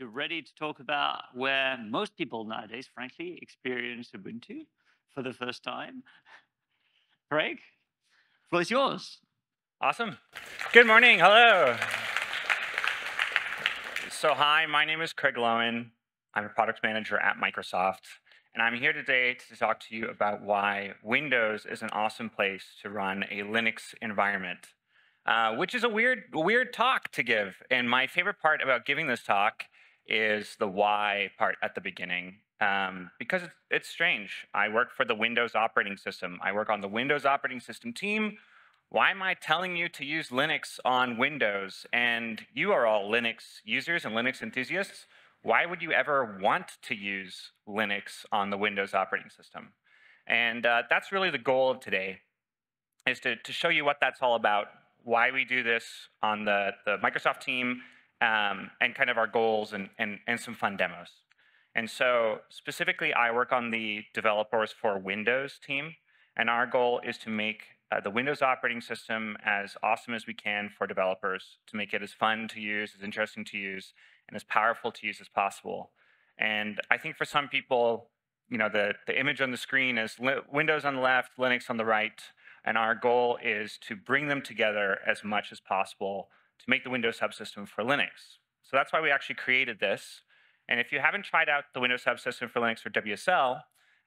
you're ready to talk about where most people nowadays, frankly, experience Ubuntu for the first time. Craig, floor is yours. Awesome. Good morning. Hello. So hi, my name is Craig Loewen. I'm a product manager at Microsoft. And I'm here today to talk to you about why Windows is an awesome place to run a Linux environment. Uh, which is a weird, weird talk to give. And my favorite part about giving this talk is the why part at the beginning. Um, because it's, it's strange. I work for the Windows operating system. I work on the Windows operating system team. Why am I telling you to use Linux on Windows? And you are all Linux users and Linux enthusiasts. Why would you ever want to use Linux on the Windows operating system? And uh, that's really the goal of today, is to, to show you what that's all about, why we do this on the, the Microsoft team, um, and kind of our goals and, and, and some fun demos. And so specifically, I work on the developers for Windows team, and our goal is to make uh, the Windows operating system as awesome as we can for developers, to make it as fun to use, as interesting to use, and as powerful to use as possible. And I think for some people, you know, the, the image on the screen is Windows on the left, Linux on the right, and our goal is to bring them together as much as possible to make the Windows subsystem for Linux. So that's why we actually created this. And if you haven't tried out the Windows subsystem for Linux or WSL,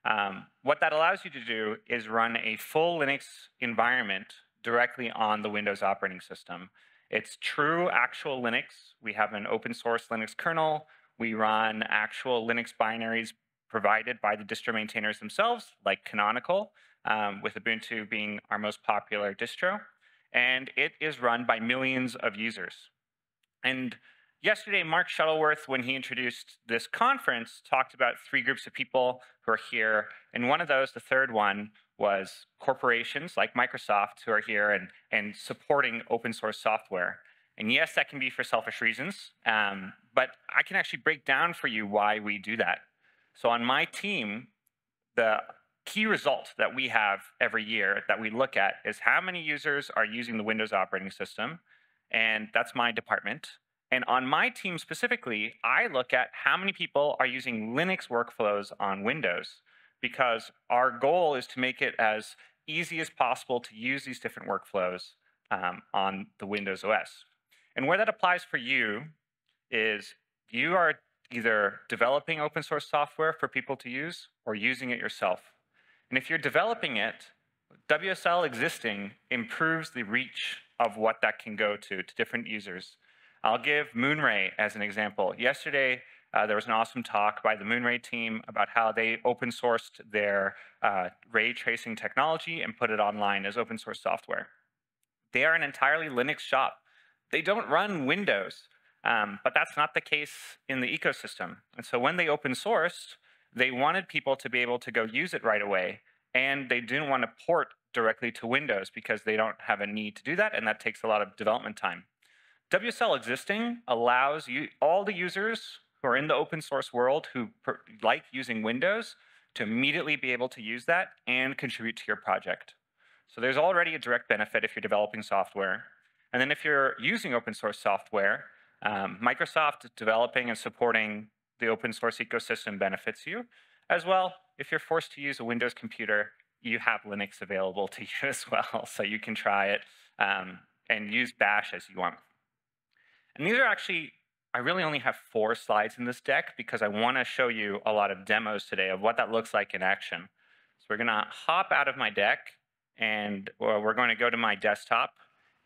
um, what that allows you to do is run a full Linux environment directly on the Windows operating system. It's true actual Linux. We have an open source Linux kernel. We run actual Linux binaries provided by the distro maintainers themselves, like Canonical, um, with Ubuntu being our most popular distro and it is run by millions of users. And yesterday, Mark Shuttleworth, when he introduced this conference, talked about three groups of people who are here. And one of those, the third one, was corporations like Microsoft who are here and, and supporting open source software. And yes, that can be for selfish reasons, um, but I can actually break down for you why we do that. So on my team, the key result that we have every year that we look at is how many users are using the Windows operating system, and that's my department. And on my team specifically, I look at how many people are using Linux workflows on Windows, because our goal is to make it as easy as possible to use these different workflows um, on the Windows OS. And where that applies for you is you are either developing open source software for people to use or using it yourself. And if you're developing it, WSL existing improves the reach of what that can go to, to different users. I'll give Moonray as an example. Yesterday, uh, there was an awesome talk by the Moonray team about how they open sourced their uh, ray tracing technology and put it online as open source software. They are an entirely Linux shop. They don't run Windows, um, but that's not the case in the ecosystem. And so when they open sourced, they wanted people to be able to go use it right away, and they didn't want to port directly to Windows because they don't have a need to do that, and that takes a lot of development time. WSL existing allows you, all the users who are in the open source world who like using Windows to immediately be able to use that and contribute to your project. So there's already a direct benefit if you're developing software. And then if you're using open source software, um, Microsoft developing and supporting the open source ecosystem benefits you. As well, if you're forced to use a Windows computer, you have Linux available to you as well, so you can try it um, and use Bash as you want. And these are actually, I really only have four slides in this deck because I want to show you a lot of demos today of what that looks like in action. So we're going to hop out of my deck and we're going to go to my desktop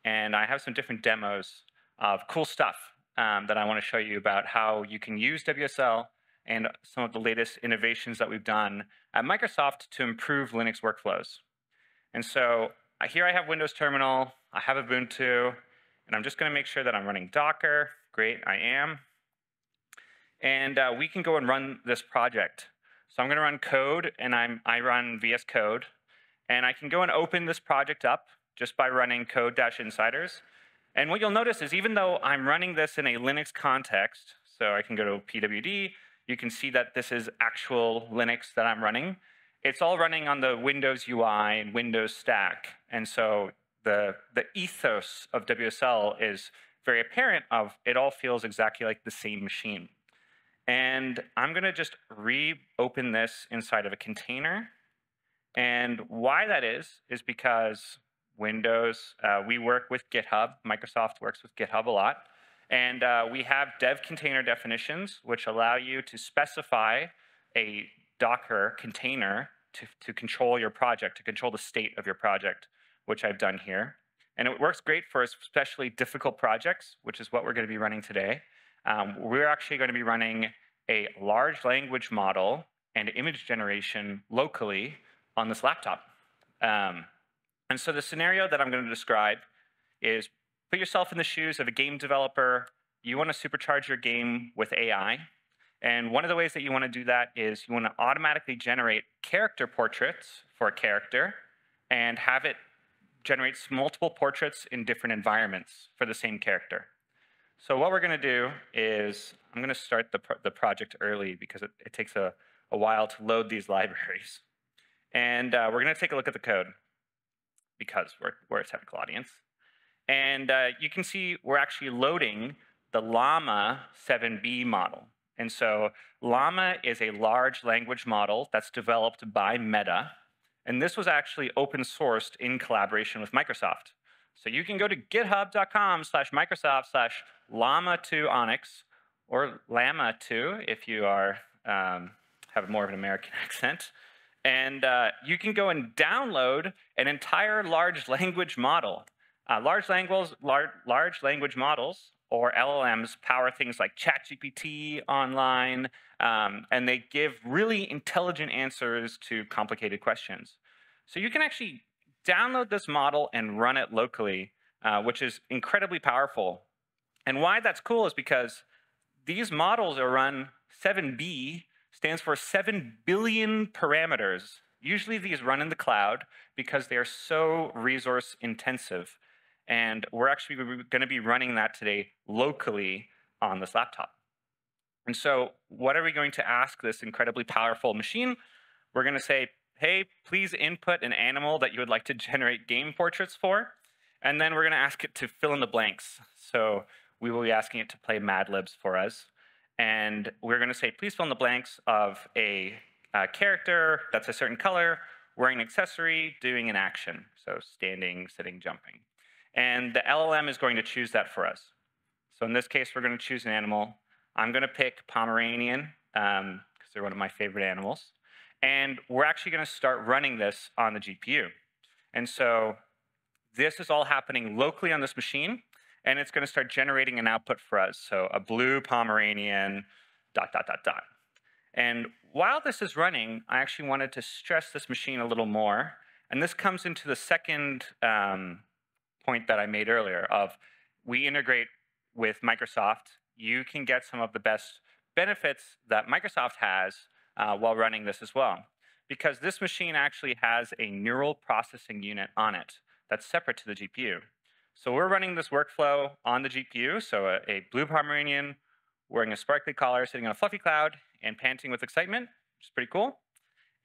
and I have some different demos of cool stuff um, that I want to show you about how you can use WSL and some of the latest innovations that we've done at Microsoft to improve Linux workflows. And so here I have Windows Terminal, I have Ubuntu, and I'm just going to make sure that I'm running Docker. Great, I am. And uh, we can go and run this project. So I'm going to run code, and I'm, I run VS Code. And I can go and open this project up just by running code-insiders. And what you'll notice is even though I'm running this in a Linux context, so I can go to pwd, you can see that this is actual Linux that I'm running. It's all running on the Windows UI and Windows stack. And so the, the ethos of WSL is very apparent of it all feels exactly like the same machine. And I'm going to just reopen this inside of a container. And why that is, is because Windows, uh, we work with GitHub. Microsoft works with GitHub a lot. And uh, we have dev container definitions, which allow you to specify a Docker container to, to control your project, to control the state of your project, which I've done here. And it works great for especially difficult projects, which is what we're going to be running today. Um, we're actually going to be running a large language model and image generation locally on this laptop. Um, and so the scenario that I'm going to describe is put yourself in the shoes of a game developer. You want to supercharge your game with AI. And one of the ways that you want to do that is you want to automatically generate character portraits for a character and have it generates multiple portraits in different environments for the same character. So what we're going to do is I'm going to start the, pro the project early because it, it takes a, a, while to load these libraries. And uh, we're going to take a look at the code because we're, we're a technical audience. And uh, you can see we're actually loading the Llama 7b model. And so Llama is a large language model that's developed by Meta. And this was actually open sourced in collaboration with Microsoft. So you can go to github.com slash Microsoft slash llama2 ONNX or llama2 if you are um, have more of an American accent. And uh, you can go and download an entire large language model. Uh, large, language, large, large language models, or LLMs, power things like ChatGPT online, um, and they give really intelligent answers to complicated questions. So you can actually download this model and run it locally, uh, which is incredibly powerful. And why that's cool is because these models are run 7B stands for 7 billion parameters. Usually these run in the cloud because they are so resource intensive. And we're actually going to be running that today locally on this laptop. And so what are we going to ask this incredibly powerful machine? We're going to say, hey, please input an animal that you would like to generate game portraits for. And then we're going to ask it to fill in the blanks. So we will be asking it to play Mad Libs for us. And we're going to say, please fill in the blanks of a, a character that's a certain color, wearing an accessory, doing an action. So standing, sitting, jumping. And the LLM is going to choose that for us. So in this case, we're going to choose an animal. I'm going to pick Pomeranian because um, they're one of my favorite animals. And we're actually going to start running this on the GPU. And so this is all happening locally on this machine, and it's going to start generating an output for us. So a blue Pomeranian, dot, dot, dot, dot. And while this is running, I actually wanted to stress this machine a little more. And this comes into the second um, point that I made earlier of we integrate with Microsoft. You can get some of the best benefits that Microsoft has uh, while running this as well. Because this machine actually has a neural processing unit on it that's separate to the GPU. So we're running this workflow on the GPU, so a, a blue Pomeranian wearing a sparkly collar, sitting on a fluffy cloud, and panting with excitement, which is pretty cool.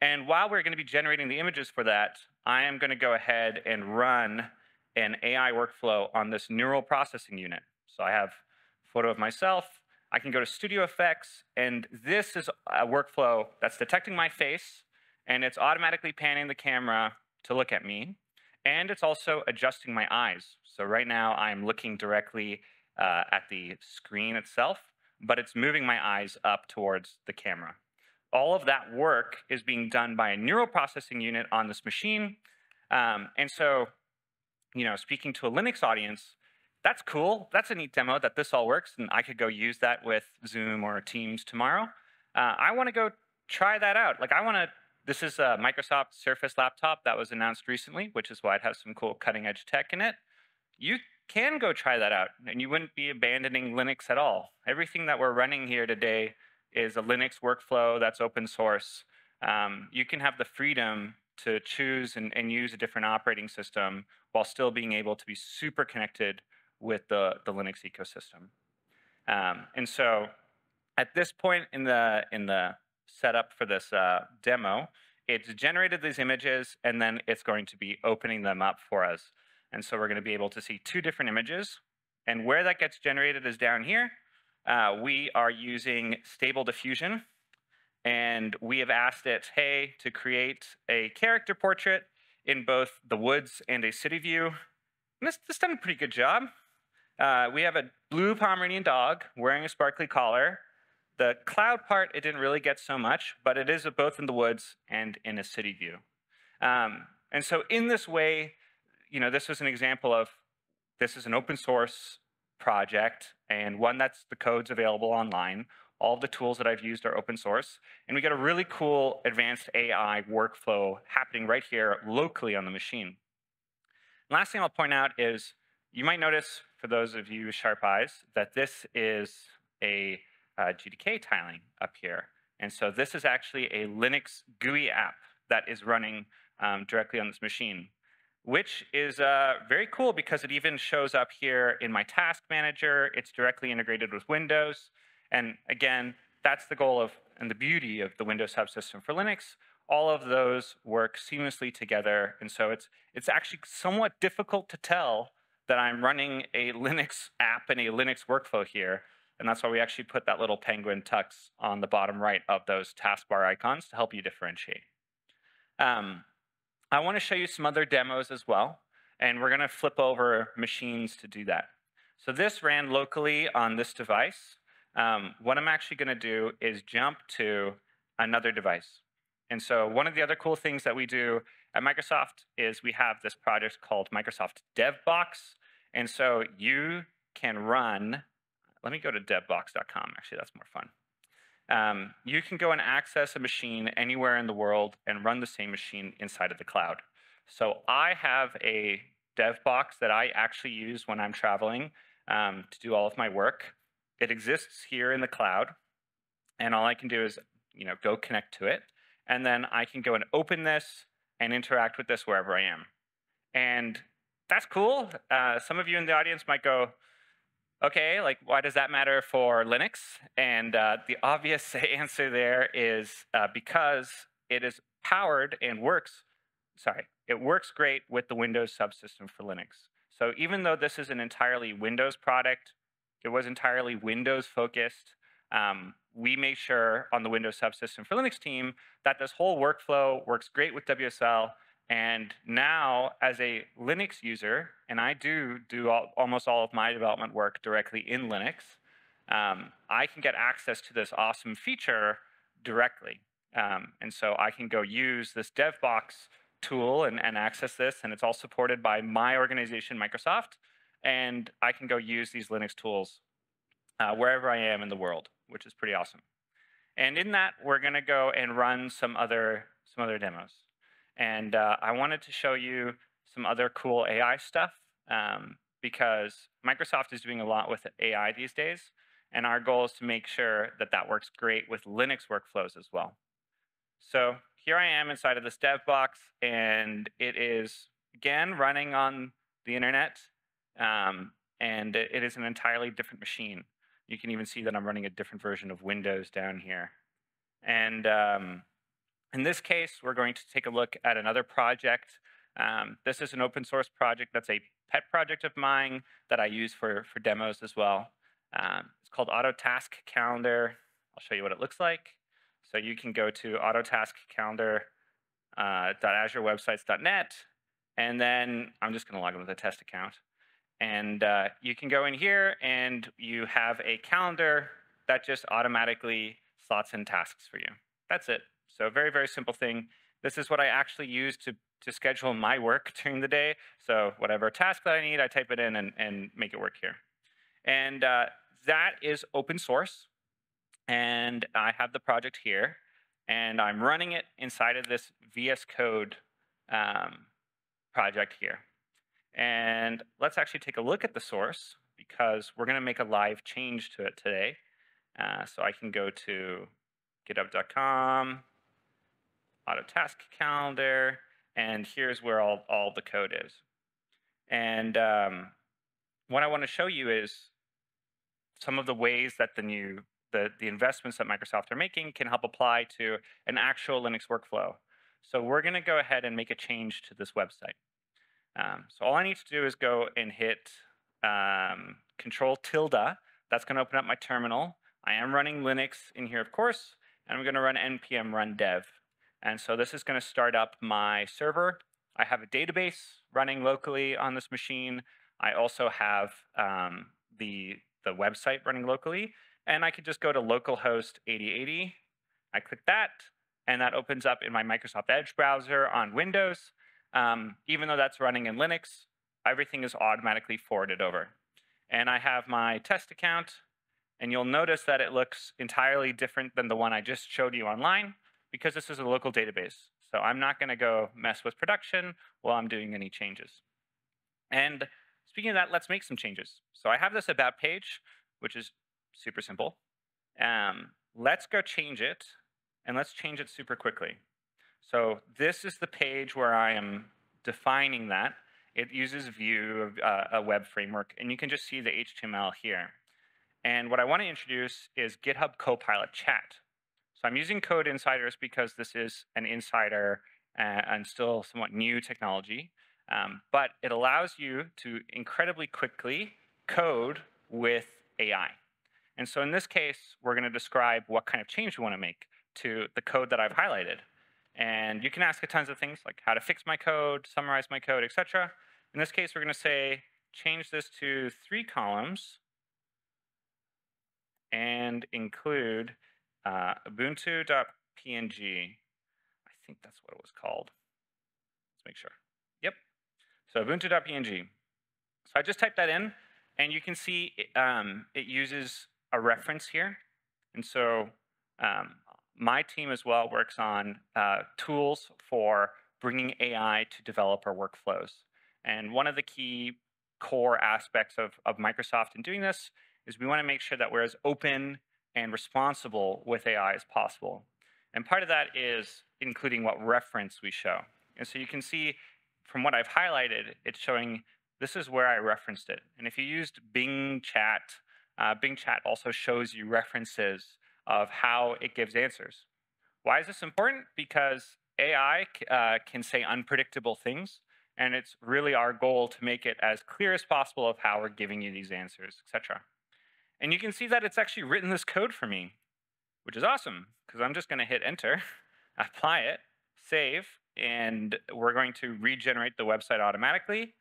And while we're going to be generating the images for that, I am going to go ahead and run an AI workflow on this neural processing unit. So I have a photo of myself, I can go to Studio Effects, and this is a workflow that's detecting my face, and it's automatically panning the camera to look at me, and it's also adjusting my eyes. So right now, I'm looking directly uh, at the screen itself, but it's moving my eyes up towards the camera. All of that work is being done by a neural processing unit on this machine. Um, and so, you know, speaking to a Linux audience, that's cool. That's a neat demo that this all works, and I could go use that with Zoom or Teams tomorrow. Uh, I want to go try that out. Like I want to, this is a Microsoft Surface laptop that was announced recently, which is why it has some cool cutting edge tech in it. You can go try that out, and you wouldn't be abandoning Linux at all. Everything that we're running here today is a Linux workflow that's open source. Um, you can have the freedom to choose and, and use a different operating system while still being able to be super connected with the, the Linux ecosystem. Um, and so at this point in the, in the setup for this uh, demo, it's generated these images, and then it's going to be opening them up for us. And so we're going to be able to see two different images. And where that gets generated is down here. uh, we are using Stable Diffusion. And we have asked it, hey, to create a character portrait in both the woods and a city view. And this, this done a pretty good job. Uh, we have a blue Pomeranian dog wearing a sparkly collar. The cloud part, it didn't really get so much, but it is both in the woods and in a city view. Um, and so in this way, you know, this was an example of this is an open source project and one that's the code's available online. All the tools that I've used are open source. And we got a really cool advanced AI workflow happening right here locally on the machine. Last thing I'll point out is you might notice, for those of you with sharp eyes, that this is a uh, GTK tiling up here. And so this is actually a Linux GUI app that is running um, directly on this machine, which is uh, very cool because it even shows up here in my task manager. It's directly integrated with Windows. And again, that's the goal of and the beauty of the Windows subsystem for Linux. All of those work seamlessly together. And so it's, it's actually somewhat difficult to tell that I'm running a Linux app and a Linux workflow here. And that's why we actually put that little penguin tux on the bottom right of those taskbar icons to help you differentiate. Um, I want to show you some other demos as well. And we're going to flip over machines to do that. So this ran locally on this device. Um, what I'm actually going to do is jump to another device. And so one of the other cool things that we do at Microsoft is we have this project called Microsoft DevBox. And so you can run, let me go to devbox.com. Actually, that's more fun. Um, you can go and access a machine anywhere in the world and run the same machine inside of the cloud. So I have a DevBox that I actually use when I'm traveling um, to do all of my work. It exists here in the cloud, and all I can do is you know, go connect to it. And then I can go and open this and interact with this wherever I am. And that's cool. Uh, some of you in the audience might go, okay, like why does that matter for Linux? And uh, the obvious answer there is uh, because it is powered and works, sorry, it works great with the Windows subsystem for Linux. So even though this is an entirely Windows product, it was entirely Windows focused, um, we made sure on the Windows subsystem for Linux team that this whole workflow works great with WSL. And now, as a Linux user, and I do do all, almost all of my development work directly in Linux, um, I can get access to this awesome feature directly. Um, and so I can go use this DevBox tool and, and access this, and it's all supported by my organization, Microsoft. And I can go use these Linux tools uh, wherever I am in the world which is pretty awesome. And in that, we're going to go and run some other, some other demos. And uh, I wanted to show you some other cool AI stuff um, because Microsoft is doing a lot with AI these days. And our goal is to make sure that that works great with Linux workflows as well. So here I am inside of this dev box, and it is, again, running on the internet. Um, and it is an entirely different machine. You can even see that I'm running a different version of Windows down here. And um, in this case, we're going to take a look at another project. Um, this is an open source project that's a pet project of mine that I use for, for demos as well. Um, it's called Autotask Calendar. I'll show you what it looks like. So you can go to autotaskcalendar.azurewebsites.net, uh, and then I'm just going to log in with a test account. And uh, you can go in here and you have a calendar that just automatically slots in tasks for you. That's it. So very, very simple thing. This is what I actually use to, to schedule my work during the day. So whatever task that I need, I type it in and, and make it work here. And uh, that is open source. And I have the project here. And I'm running it inside of this VS Code um, project here. And let's actually take a look at the source because we're going to make a live change to it today. Uh, so I can go to github.com, Autotask Calendar, and here's where all, all the code is. And um, what I want to show you is some of the ways that the new the, the investments that Microsoft are making can help apply to an actual Linux workflow. So we're going to go ahead and make a change to this website. Um, so all I need to do is go and hit um, Control tilde. That's going to open up my terminal. I am running Linux in here, of course, and I'm going to run npm run dev. And so this is going to start up my server. I have a database running locally on this machine. I also have um, the, the website running locally. And I could just go to localhost 8080. I click that, and that opens up in my Microsoft Edge browser on Windows. Um, even though that's running in Linux, everything is automatically forwarded over. And I have my test account, and you'll notice that it looks entirely different than the one I just showed you online because this is a local database. So I'm not going to go mess with production while I'm doing any changes. And speaking of that, let's make some changes. So I have this about page, which is super simple. Um, let's go change it, and let's change it super quickly. So this is the page where I am defining that. It uses Vue, uh, a web framework, and you can just see the HTML here. And what I want to introduce is GitHub Copilot Chat. So I'm using Code Insiders because this is an insider uh, and still somewhat new technology. Um, but it allows you to incredibly quickly code with AI. And so in this case, we're going to describe what kind of change we want to make to the code that I've highlighted. And you can ask it tons of things like how to fix my code, summarize my code, etc. In this case, we're going to say change this to three columns and include uh, ubuntu.png. I think that's what it was called. Let's make sure. Yep. So ubuntu.png. So I just typed that in, and you can see um, it uses a reference here. And so um, my team as well works on uh, tools for bringing AI to developer workflows. And one of the key core aspects of, of Microsoft in doing this is we want to make sure that we're as open and responsible with AI as possible. And part of that is including what reference we show. And so you can see from what I've highlighted, it's showing this is where I referenced it. And if you used Bing Chat, uh, Bing Chat also shows you references of how it gives answers. Why is this important? Because AI uh, can say unpredictable things, and it's really our goal to make it as clear as possible of how we're giving you these answers, etc. And you can see that it's actually written this code for me, which is awesome, because I'm just going to hit enter, apply it, save, and we're going to regenerate the website automatically,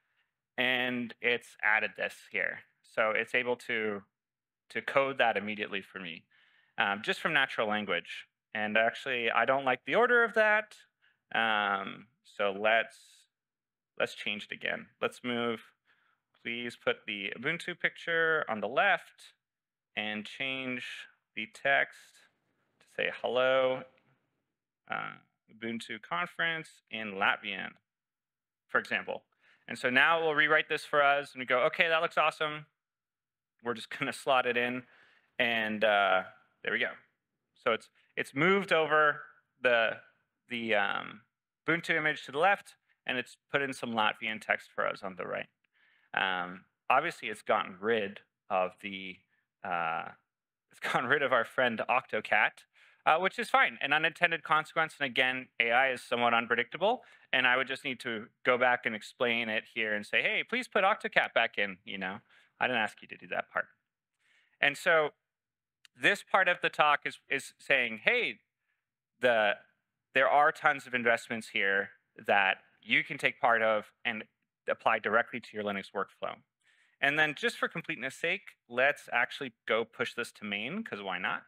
and it's added this here. So it's able to, to code that immediately for me um, just from natural language. And actually, I don't like the order of that. Um, so let's let's change it again. Let's move. Please put the Ubuntu picture on the left and change the text to say hello uh, Ubuntu conference in Latvian, for example. And so now we'll rewrite this for us and we go, okay, that looks awesome. We're just going to slot it in. And uh, there we go. So it's it's moved over the the um, Ubuntu image to the left, and it's put in some Latvian text for us on the right. Um, obviously, it's gotten rid of the uh, it's gotten rid of our friend Octocat, uh, which is fine. An unintended consequence, and again, AI is somewhat unpredictable, and I would just need to go back and explain it here and say, hey, please put Octocat back in. You know, I didn't ask you to do that part. And so this part of the talk is, is saying, hey, the, there are tons of investments here that you can take part of and apply directly to your Linux workflow. And then just for completeness sake, let's actually go push this to main, because why not?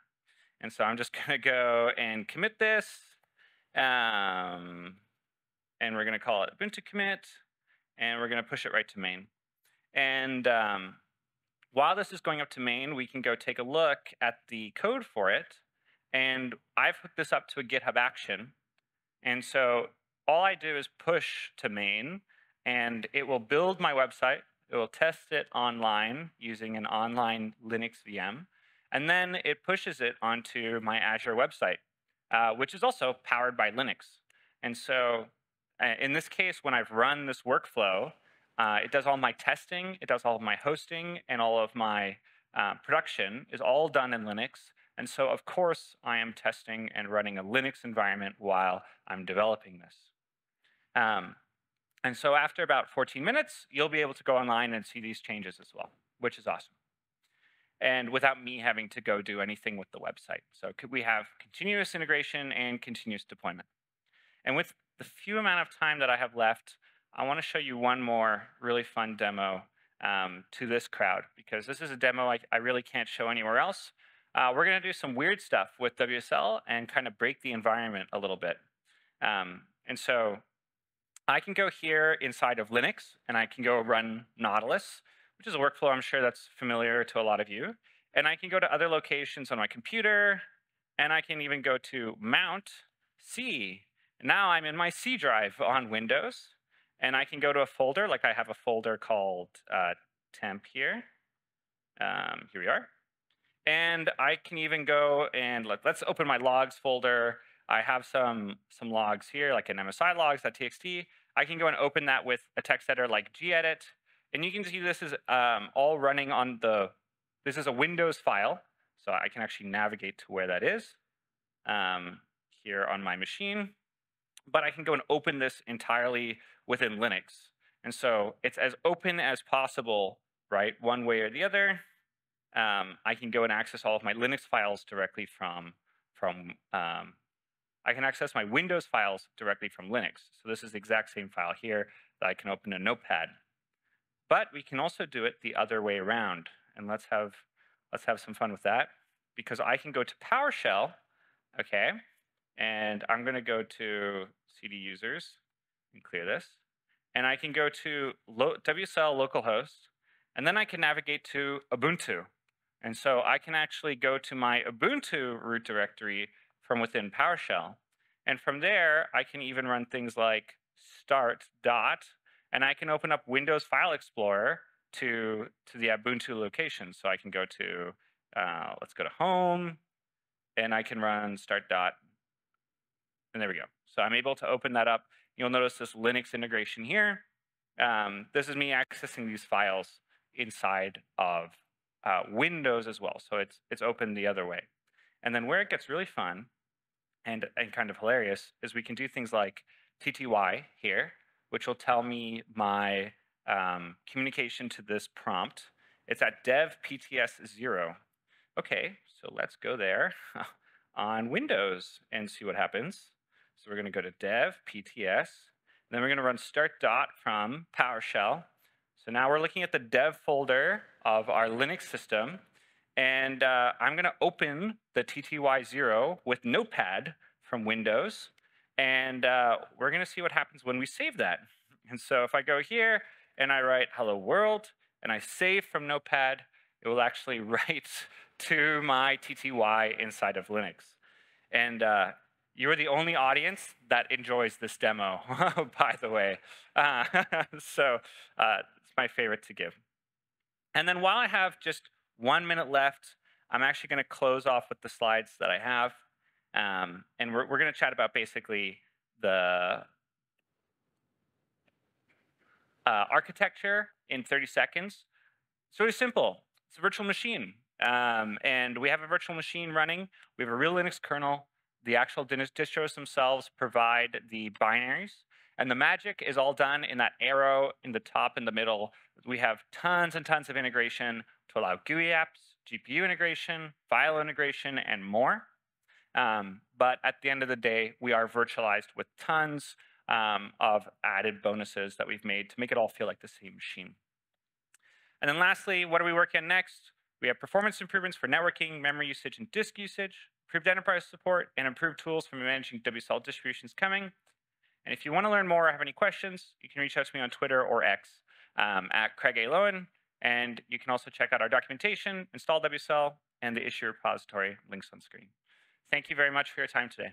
And so I'm just going to go and commit this. Um, and we're going to call it Ubuntu commit. And we're going to push it right to main. And um, while this is going up to main, we can go take a look at the code for it. And I've hooked this up to a GitHub action. And so all I do is push to main, and it will build my website. It will test it online using an online Linux VM. And then it pushes it onto my Azure website, uh, which is also powered by Linux. And so uh, in this case, when I've run this workflow, uh, it does all my testing, it does all of my hosting, and all of my uh, production is all done in Linux. And so, of course, I am testing and running a Linux environment while I'm developing this. Um, and so after about 14 minutes, you'll be able to go online and see these changes as well, which is awesome. and without me having to go do anything with the website. So we have continuous integration and continuous deployment? And with the few amount of time that I have left, I want to show you one more really fun demo um, to this crowd because this is a demo I, I really can't show anywhere else. Uh, we're going to do some weird stuff with WSL and kind of break the environment a little bit. Um, and so I can go here inside of Linux and I can go run Nautilus, which is a workflow I'm sure that's familiar to a lot of you. And I can go to other locations on my computer and I can even go to mount C. Now I'm in my C drive on Windows and I can go to a folder, like I have a folder called uh, temp here. Um, here we are. And I can even go and let, us open my logs folder. I have some, some logs here, like an MSI logs.txt. I can go and open that with a text editor like gedit. And you can see this is um, all running on the, this is a Windows file. So I can actually navigate to where that is um, here on my machine. But I can go and open this entirely within Linux. And so it's as open as possible, right, one way or the other um, I can go and access all of my Linux files directly from, from um, I can access my Windows files directly from Linux. So this is the exact same file here that I can open in Notepad. But we can also do it the other way around. And let's have, let's have some fun with that. Because I can go to PowerShell, okay, and I'm going to go to CD users and clear this. And I can go to WSL localhost, and then I can navigate to Ubuntu. And so I can actually go to my Ubuntu root directory from within PowerShell. And from there, I can even run things like start dot, and I can open up Windows File Explorer to, to the Ubuntu location. So I can go to, uh, let's go to home, and I can run start dot, and there we go. So I'm able to open that up. You'll notice this Linux integration here. Um, this is me accessing these files inside of uh, Windows as well. So it's, it's open the other way. And then where it gets really fun and, and kind of hilarious is we can do things like TTY here, which will tell me my um, communication to this prompt. It's at dev pts 0. Okay, so let's go there on Windows and see what happens. So we're going to go to dev pts, then we're going to run start dot from PowerShell, so now we're looking at the dev folder of our Linux system. And uh, I'm going to open the TTY0 with Notepad from Windows. And uh, we're going to see what happens when we save that. And so if I go here and I write hello world and I save from Notepad, it will actually write to my TTY inside of Linux. And uh, you're the only audience that enjoys this demo, by the way. Uh, so uh, it's my favorite to give. And then while I have just one minute left, I'm actually going to close off with the slides that I have. Um, and we're, we're going to chat about basically the uh, architecture in 30 seconds. It's really simple. It's a virtual machine. Um, and we have a virtual machine running. We have a real Linux kernel. The actual distros themselves provide the binaries. And the magic is all done in that arrow in the top in the middle. We have tons and tons of integration to allow GUI apps, GPU integration, file integration, and more. Um, but at the end of the day, we are virtualized with tons um, of added bonuses that we've made to make it all feel like the same machine. And then lastly, what are we working on next? We have performance improvements for networking, memory usage, and disk usage, improved enterprise support, and improved tools for managing WSL distributions coming. And if you want to learn more or have any questions, you can reach out to me on Twitter or X um, at Craig A. Loewen. And you can also check out our documentation, install WSL, and the issue repository links on screen. Thank you very much for your time today.